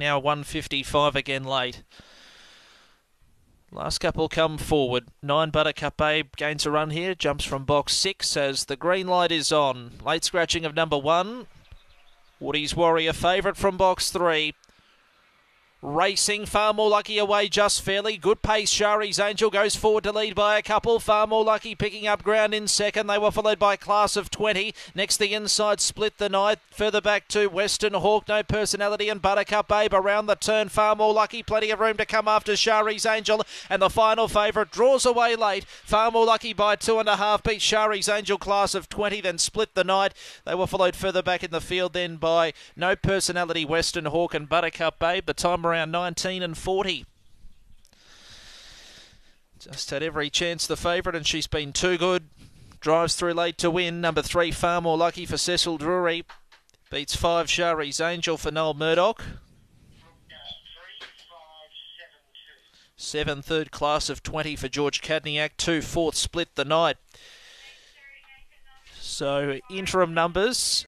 now 155 again late. Last couple come forward. Nine Buttercup Babe gains a run here, jumps from box six as the green light is on. Late scratching of number one. Woody's Warrior favourite from box three. Racing, far more lucky away just fairly. Good pace. Shari's Angel goes forward to lead by a couple. Far more lucky picking up ground in second. They were followed by Class of 20. Next, the inside split the night. Further back to Western Hawk, no personality, and Buttercup Babe around the turn. Far more lucky. Plenty of room to come after Shari's Angel. And the final favourite draws away late. Far more lucky by two and a half. Beat Shari's Angel Class of 20, then split the night. They were followed further back in the field then by no personality, Western Hawk, and Buttercup Babe. The time around 19 and 40. Just had every chance the favourite, and she's been too good. Drives through late to win. Number three, far more lucky for Cecil Drury. Beats five, Shari's Angel for Noel Murdoch. Seven third class of 20 for George Cadniak. Two fourth split the night. So interim numbers